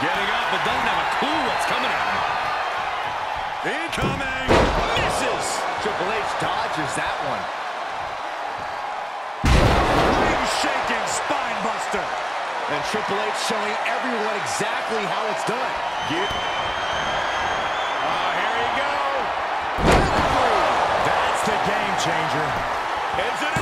Getting up, but doesn't have a clue what's coming at him. Incoming! Misses! Triple H dodges that one. Ring-shaking spine buster. And Triple H showing everyone exactly how it's done. Get... Ah, here you go. That's the game changer. Is it.